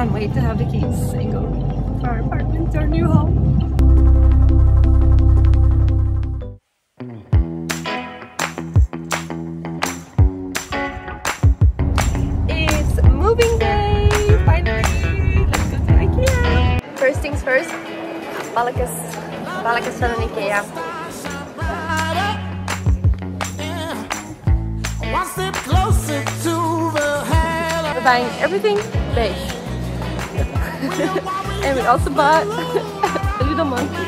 can't wait to have the keys and go to our apartment, our new home. It's moving day, finally! Let's go to Ikea! First things first, balletjes, balletjes van een Ikea. One step closer to the hell. We're buying everything beige. and we also bought a little monkey.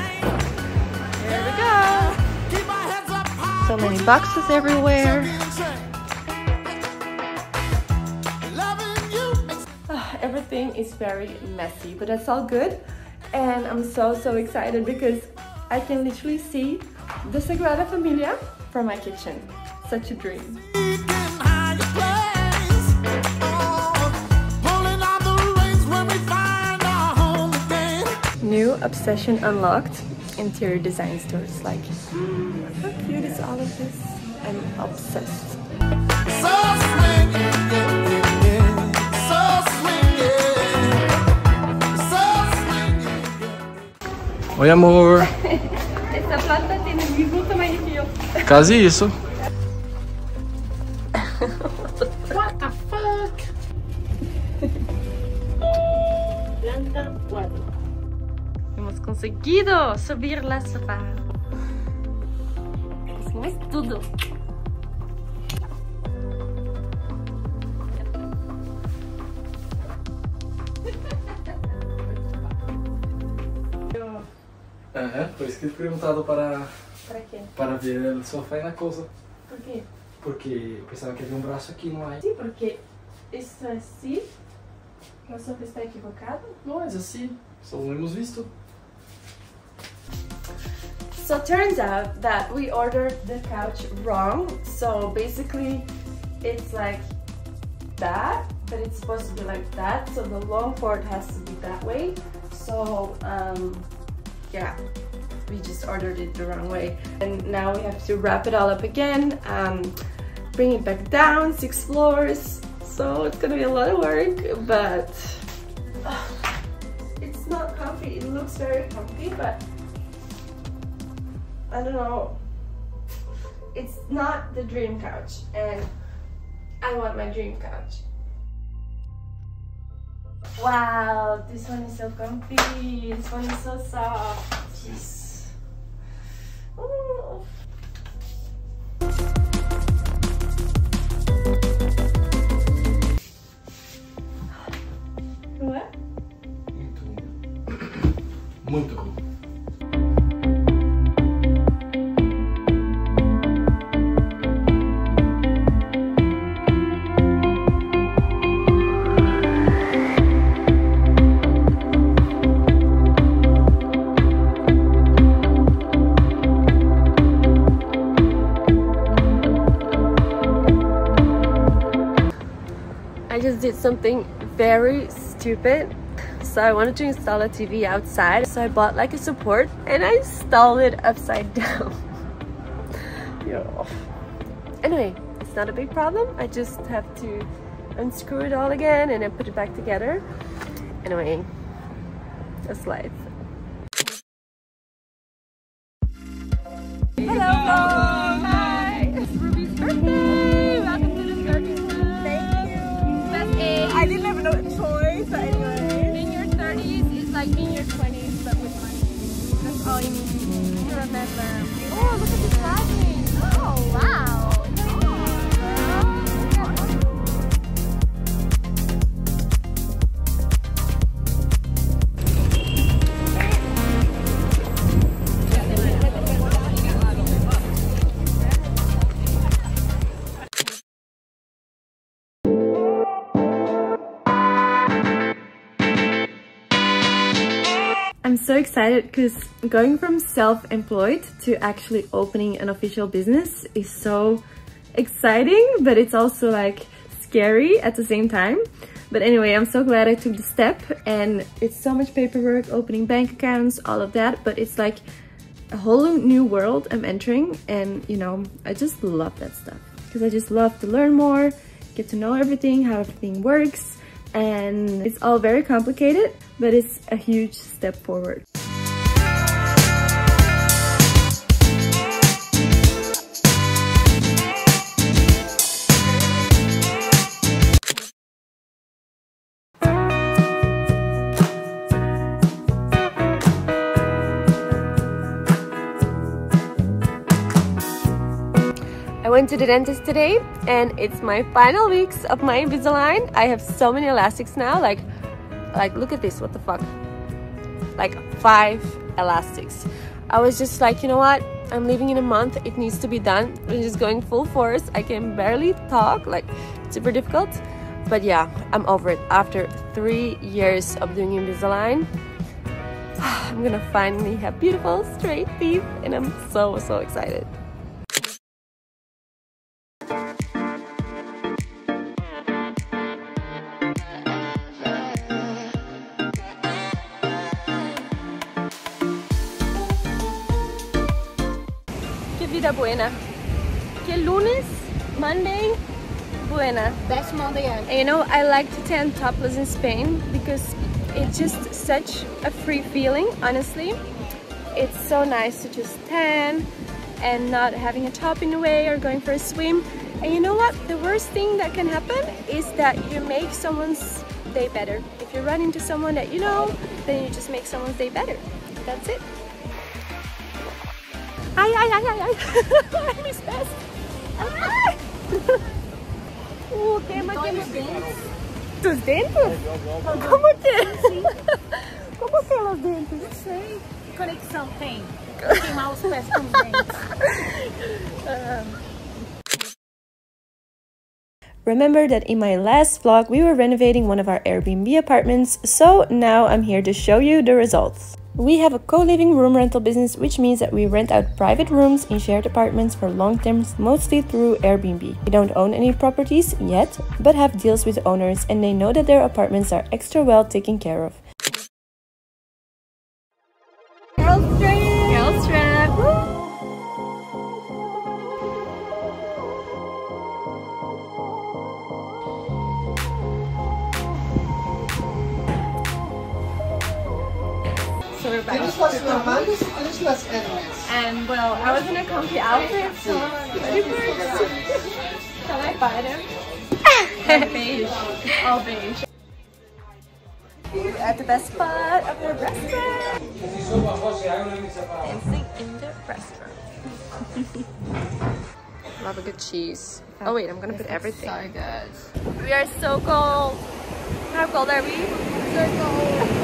Here we go! So many boxes everywhere. Everything is very messy, but that's all good. And I'm so, so excited because I can literally see the Sagrada Familia from my kitchen. Such a dream. New obsession unlocked. Interior design stores. Like, how cute is all of this? I'm obsessed. Oi, amor. Esta planta tiene el mismo tamaño que. Quase isso. conseguido subir la sofá. Conseguimos tudo. É, por isso que ele perguntado para, Para quê? para ver o sofá e na coisa. Por quê? Porque eu pensava que havia um braço aqui, não é? Sim, porque isso é assim. O sofá está equivocado. Mas assim, só não hemos visto. So turns out that we ordered the couch wrong. So basically, it's like that, but it's supposed to be like that. So the long port has to be that way. So um, yeah, we just ordered it the wrong way, and now we have to wrap it all up again, um, bring it back down six floors. So it's gonna be a lot of work, but uh, it's not comfy. It looks very comfy, but I don't know. It's not the dream couch, and I want my dream couch. Wow, this one is so comfy. This one is so soft. Jeez. Ooh. I just did something very stupid. So I wanted to install a TV outside. So I bought like a support and I installed it upside down. yeah. Anyway, it's not a big problem. I just have to unscrew it all again and then put it back together. Anyway, that's life. Hello, like in your 20s, but with money. That's all you need mm. to remember. Oh, look at this fashion. I'm so excited because going from self-employed to actually opening an official business is so exciting, but it's also like scary at the same time. But anyway, I'm so glad I took the step and it's so much paperwork, opening bank accounts, all of that, but it's like a whole new world I'm entering and you know, I just love that stuff because I just love to learn more, get to know everything, how everything works, and it's all very complicated, but it's a huge step forward. Went to the dentist today and it's my final weeks of my Invisalign. I have so many elastics now, like, like look at this, what the fuck? Like five elastics. I was just like, you know what? I'm leaving in a month, it needs to be done. I'm just going full force. I can barely talk, like super difficult. But yeah, I'm over it. After three years of doing Invisalign, I'm gonna finally have beautiful straight teeth and I'm so, so excited. Que vida buena. Que lunes, Monday, buena. Best Monday ever. You know, I like to tan topless in Spain because it's just such a free feeling, honestly. It's so nice to just tan and not having a top in the way or going for a swim. And you know what? The worst thing that can happen is that you make someone's day better. If you run into someone that you know, then you just make someone's day better. That's it. Ai, ai, ai, ai, ai. Ai, mis pés. Ai. Uh. Tus dentes? Como que? Como que los dentes? Não sei que conexão tem. Queimar os pés com os dentes. Remember that in my last vlog we were renovating one of our Airbnb apartments, so now I'm here to show you the results. We have a co-living room rental business, which means that we rent out private rooms in shared apartments for long terms, mostly through Airbnb. We don't own any properties yet, but have deals with owners and they know that their apartments are extra well taken care of. We're back. And well, I was in a comfy outfit, so I'm ready for it. Can I buy them? beige. All beige. We're at the best spot of the restaurant. Dancing in the restaurant. Love a good cheese. Oh wait, I'm gonna put everything. So good. We are so cold. How cold are we? So cold.